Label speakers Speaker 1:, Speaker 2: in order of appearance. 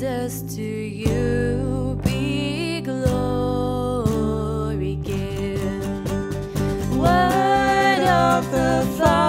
Speaker 1: Jesus, to you be glory given.
Speaker 2: Word of the Father.